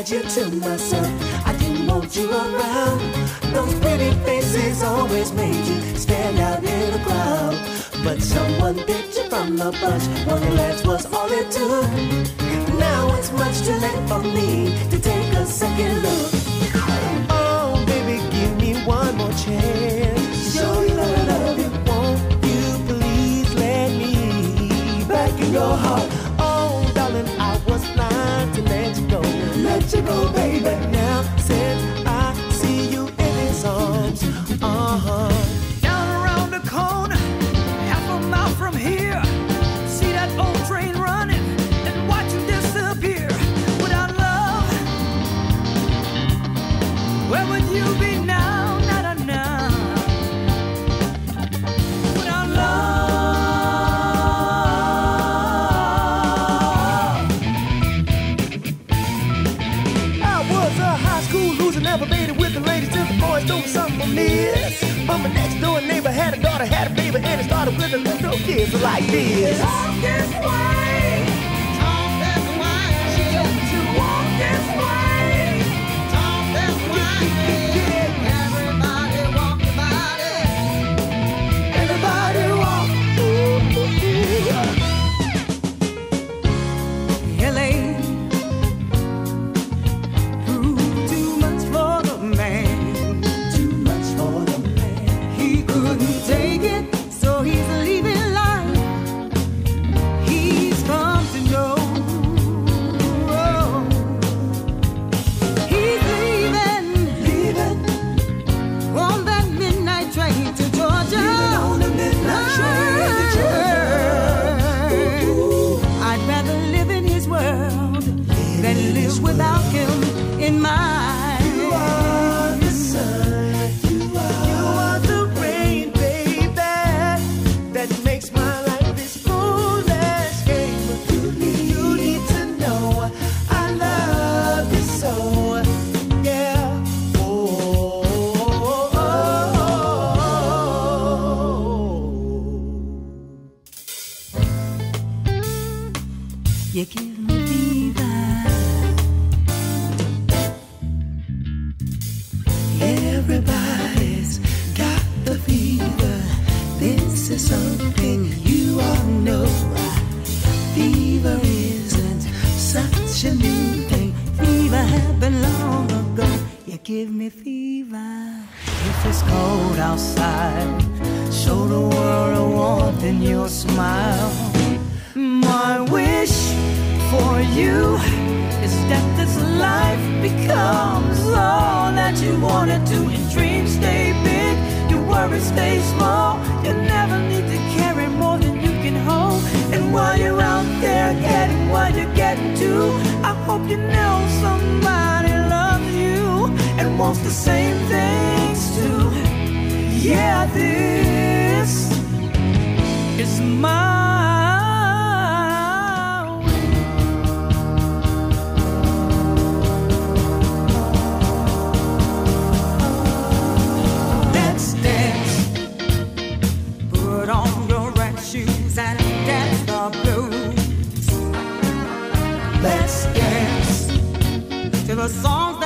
had you to myself. I didn't want you around. Those pretty faces always made you stand out in the crowd. But someone picked you from the bunch. One glance was all it took. Now it's much too late for me to take a second look. You go, baby. High school made it with the ladies till the boys doing something for me. But my next door neighbor had a daughter, had a baby, and it started with a little kids like this. Walk this way. Than live without him in mine. Give me fever. If it's cold outside, show the world a warmth in your smile. My wish for you is that this life becomes all that you wanted to. And dreams stay big, your worries stay small. You never need this is my Let's dance. Put on your red shoes and dance the blues. Let's dance to the song